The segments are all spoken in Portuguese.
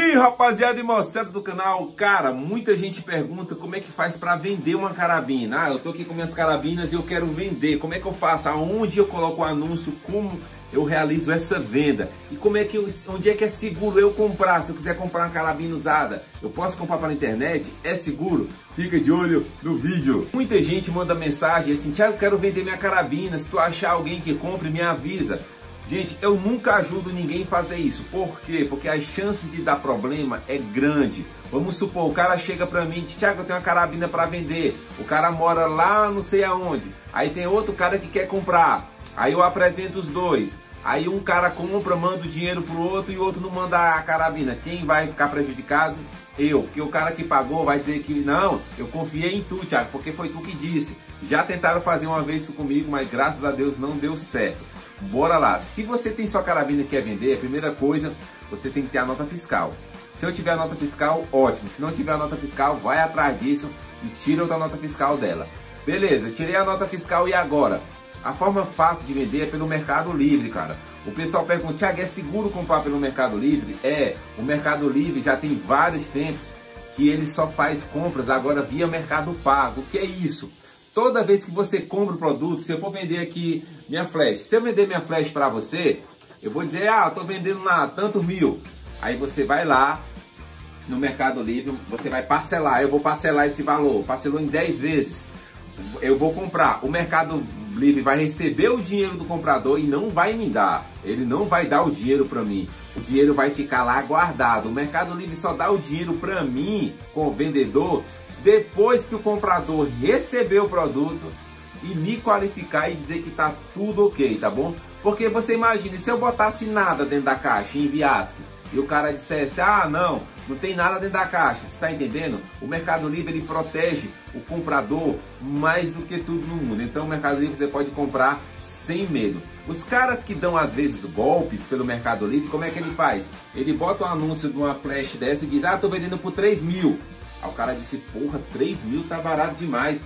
Rapaziada e moçada do canal, cara, muita gente pergunta como é que faz para vender uma carabina. Ah, eu tô aqui com minhas carabinas e eu quero vender. Como é que eu faço? Aonde eu coloco o anúncio? Como eu realizo essa venda? E como é que eu, onde é que é seguro eu comprar? Se eu quiser comprar uma carabina usada, eu posso comprar pela internet? É seguro? Fica de olho no vídeo. Muita gente manda mensagem assim: "Tiago, quero vender minha carabina. Se tu achar alguém que compre, me avisa". Gente, eu nunca ajudo ninguém a fazer isso. Por quê? Porque a chance de dar problema é grande. Vamos supor, o cara chega para mim e diz, Tiago, eu tenho uma carabina para vender. O cara mora lá não sei aonde. Aí tem outro cara que quer comprar. Aí eu apresento os dois. Aí um cara compra, manda o dinheiro pro outro e o outro não manda a carabina. Quem vai ficar prejudicado? Eu. Porque o cara que pagou vai dizer que não, eu confiei em tu, Tiago, porque foi tu que disse. Já tentaram fazer uma vez isso comigo, mas graças a Deus não deu certo. Bora lá. Se você tem sua carabina e quer vender, a primeira coisa, você tem que ter a nota fiscal. Se eu tiver a nota fiscal, ótimo. Se não tiver a nota fiscal, vai atrás disso e tira outra nota fiscal dela. Beleza, tirei a nota fiscal e agora? A forma fácil de vender é pelo Mercado Livre, cara. O pessoal pergunta, Tiago, é seguro comprar pelo Mercado Livre? É, o Mercado Livre já tem vários tempos que ele só faz compras agora via Mercado Pago. O que é isso? Toda vez que você compra o produto, se eu for vender aqui minha flash, se eu vender minha flash para você, eu vou dizer, ah, estou vendendo lá tanto mil. Aí você vai lá no Mercado Livre, você vai parcelar, eu vou parcelar esse valor, parcelou em 10 vezes. Eu vou comprar, o Mercado Livre vai receber o dinheiro do comprador e não vai me dar. Ele não vai dar o dinheiro para mim. O dinheiro vai ficar lá guardado. O Mercado Livre só dá o dinheiro para mim, com o vendedor, depois que o comprador receber o produto e me qualificar e dizer que está tudo ok, tá bom? Porque você imagine, se eu botasse nada dentro da caixa e enviasse, e o cara dissesse, ah não, não tem nada dentro da caixa, você está entendendo? O Mercado Livre ele protege o comprador mais do que tudo no mundo. Então o Mercado Livre você pode comprar sem medo. Os caras que dão às vezes golpes pelo Mercado Livre, como é que ele faz? Ele bota um anúncio de uma flash dessa e diz, ah, estou vendendo por 3 mil. Aí o cara disse, porra, 3 mil tá barato demais.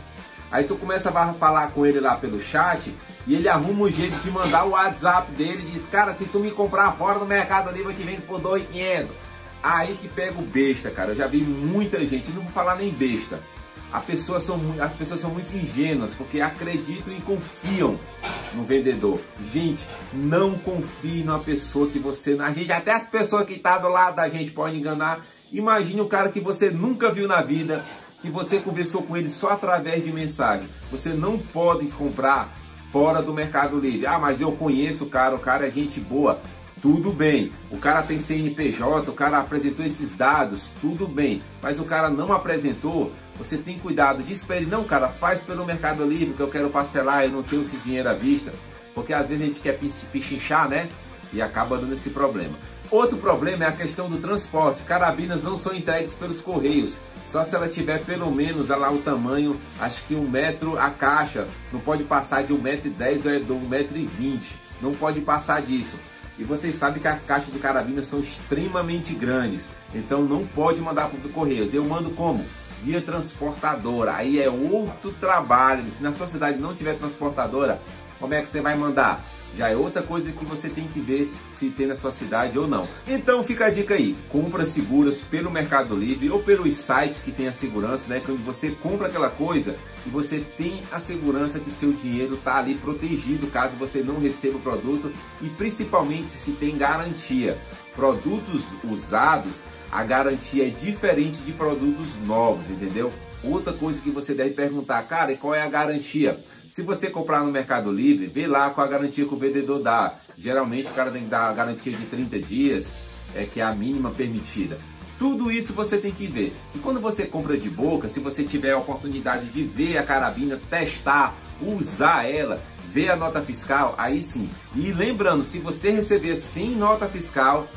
Aí tu começa a falar com ele lá pelo chat e ele arruma um jeito de mandar o WhatsApp dele e diz, cara, se tu me comprar fora do Mercado Livre eu te vendo por 2.500. Aí que pega o besta, cara. Eu já vi muita gente, não vou falar nem besta. Pessoa são, as pessoas são muito ingênuas porque acreditam e confiam no vendedor. Gente, não confie numa pessoa que você. A gente, até as pessoas que estão tá do lado da gente podem enganar Imagine um cara que você nunca viu na vida, que você conversou com ele só através de mensagem. Você não pode comprar fora do Mercado Livre. Ah, mas eu conheço o cara, o cara é gente boa. Tudo bem. O cara tem CNPJ, o cara apresentou esses dados, tudo bem. Mas o cara não apresentou, você tem cuidado. Diz para ele, não, cara, faz pelo Mercado Livre que eu quero parcelar, eu não tenho esse dinheiro à vista. Porque às vezes a gente quer pichinchar, né? E acaba dando esse problema. Outro problema é a questão do transporte. Carabinas não são entregues pelos correios. Só se ela tiver pelo menos lá o tamanho, acho que um metro a caixa. Não pode passar de um metro e dez ou é um metro e vinte. Não pode passar disso. E vocês sabem que as caixas de carabinas são extremamente grandes. Então não pode mandar para o correios. Eu mando como? Via transportadora. Aí é outro trabalho. Se na sua cidade não tiver transportadora, como é que você vai mandar? Já é outra coisa que você tem que ver se tem na sua cidade ou não. Então fica a dica aí, compra seguras pelo Mercado Livre ou pelos sites que tem a segurança, né? Quando você compra aquela coisa e você tem a segurança que seu dinheiro está ali protegido caso você não receba o produto e principalmente se tem garantia. Produtos usados, a garantia é diferente de produtos novos, entendeu? Outra coisa que você deve perguntar, cara, qual é a garantia? Se você comprar no Mercado Livre, vê lá qual a garantia que o vendedor dá. Geralmente o cara tem que dar a garantia de 30 dias, é que é a mínima permitida. Tudo isso você tem que ver. E quando você compra de boca, se você tiver a oportunidade de ver a carabina, testar, usar ela, ver a nota fiscal, aí sim. E lembrando, se você receber sem nota fiscal,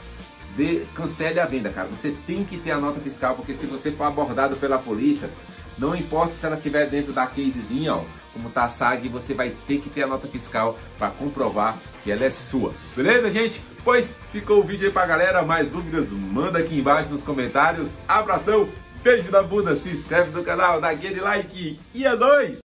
cancele a venda, cara. Você tem que ter a nota fiscal, porque se você for abordado pela polícia, não importa se ela estiver dentro da casezinha, ó, como tá a SAG, você vai ter que ter a nota fiscal para comprovar que ela é sua. Beleza, gente? Pois ficou o vídeo aí pra galera. Mais dúvidas, manda aqui embaixo nos comentários. Abração, beijo da bunda, se inscreve no canal, dá aquele like e é nóis!